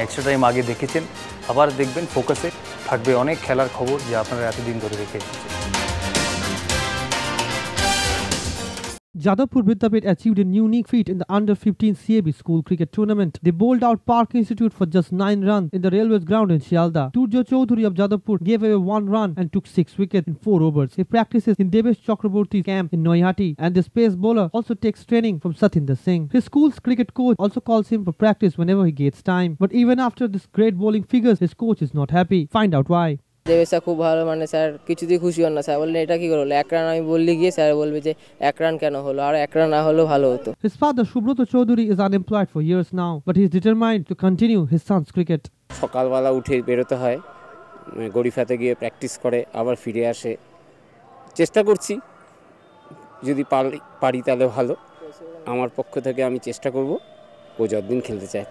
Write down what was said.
Extra time আগে দেখেছেন আবার দেখবেন ফোকাসে থাকবে অনেক খেলার খবর যে আপনারা এতদিন ধরে দেখে এসেছেন Jadavpur Vidyapit achieved a unique feat in the under 15 CAB school cricket tournament. They bowled out Park Institute for just 9 runs in the railways ground in Shialda. Turjo Chaudhary of Jadavpur gave away 1 run and took 6 wickets in 4 overs. He practices in Devesh Chakraborty's camp in Noihati and the pace bowler also takes training from Satinder Singh. His school's cricket coach also calls him for practice whenever he gets time. But even after this great bowling figures, his coach is not happy. Find out why. Debesh sir খুব ভালো। মানে sir কিছুতেই খুশি হন না। Sir বললেন এটা কি করল এক রান আমি বললে গিয়ে স্যার বলবে যে এক রান কেন হলো? আর এক রান না হলেও ভালো হতো। His father Shubroto Chaudhary is unemployed for years now, but he is determined to continue his son's cricket. সকালবেলা উঠে বেরোতে হয় উম, গড়িফাতে গিয়ে প্র্যাকটিস করে আবার ফিরে আসে। চেষ্টা করছি যদি পারি পারি তাহলে ভালো। আমার পক্ষ থেকে আমি চেষ্টা করব ও যতদিন খেলতে চায়।